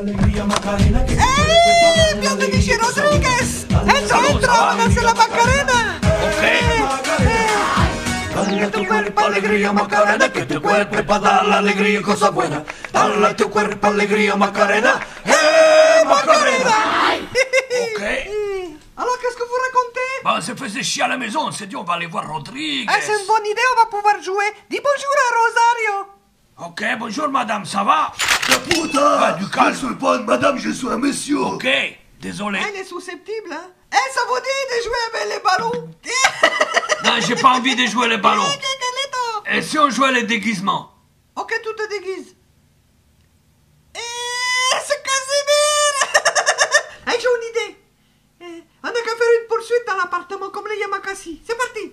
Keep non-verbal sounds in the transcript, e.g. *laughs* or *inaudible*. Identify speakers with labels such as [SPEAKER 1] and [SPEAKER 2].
[SPEAKER 1] ¡Eh! ¡Bien de Michi Rodríguez! ¡Háganse la Macarena!
[SPEAKER 2] Dale tu cuerpo alegría Macarena, que tu cuerpo es para dar la alegría y cosas buenas. Dale tu cuerpo alegría Macarena, ¡eh Macarena!
[SPEAKER 3] Ok. *laughs*
[SPEAKER 1] Alors, qu'est-ce que vous racontez?
[SPEAKER 3] Bah, on se faisait chier à la maison, on s'est dit on va aller voir Rodriguez.
[SPEAKER 1] Ah, c'est une bonne idée, on va pouvoir jouer. Dis bonjour à Rosario.
[SPEAKER 3] Ok, bonjour madame, ça va?
[SPEAKER 2] La puta
[SPEAKER 3] Ah, du calme.
[SPEAKER 2] Je suis pas une madame, je suis un monsieur
[SPEAKER 3] Ok, désolé.
[SPEAKER 1] Elle est susceptible, hein Eh, ça vous dit de jouer avec les ballons? *laughs*
[SPEAKER 3] Non, j'ai pas envie de jouer les ballons.
[SPEAKER 1] Eh, Cagalito
[SPEAKER 3] Et si on jouait les déguisements
[SPEAKER 1] Ok, tu te déguises. Eh, c'est Casimir *laughs* Eh, j'ai une idée. Eh, on a qu'à faire une poursuite dans l'appartement comme les Yamakasi. C'est parti